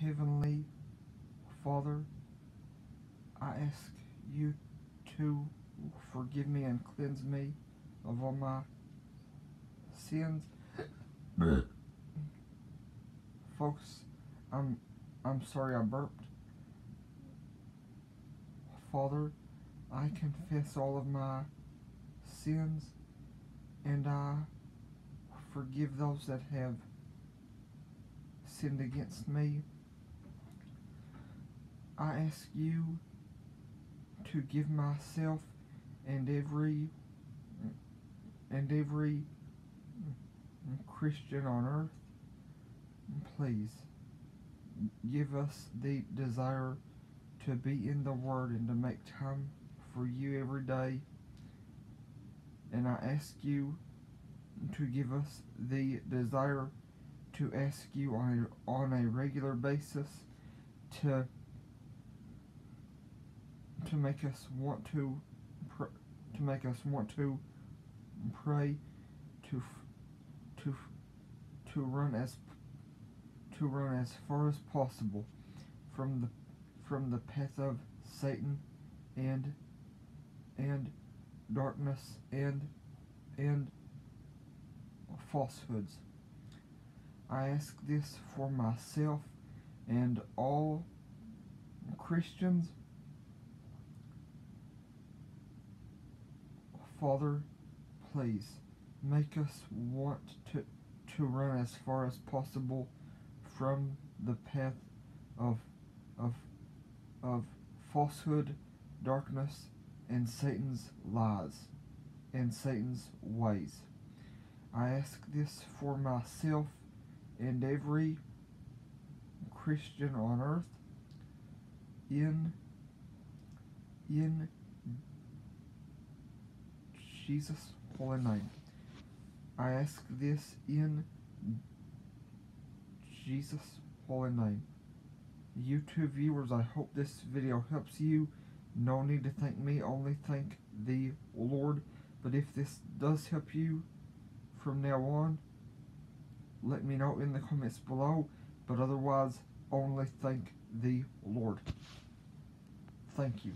Heavenly Father, I ask you to forgive me and cleanse me of all my sins. Folks, I'm I'm sorry I burped. Father, I confess all of my sins and I forgive those that have sinned against me. I ask you to give myself and every and every Christian on earth please give us the desire to be in the Word and to make time for you every day. And I ask you to give us the desire to ask you on a, on a regular basis to to make us want to to make us want to pray to to to run as to run as far as possible from the from the path of Satan and and darkness and and falsehoods. I ask this for myself and all Christians. Father, please make us want to to run as far as possible from the path of of of falsehood, darkness, and Satan's lies and Satan's ways. I ask this for myself and every Christian on earth in in Jesus' holy name. I ask this in Jesus' holy name. YouTube viewers, I hope this video helps you. No need to thank me, only thank the Lord. But if this does help you from now on, let me know in the comments below. But otherwise, only thank the Lord. Thank you.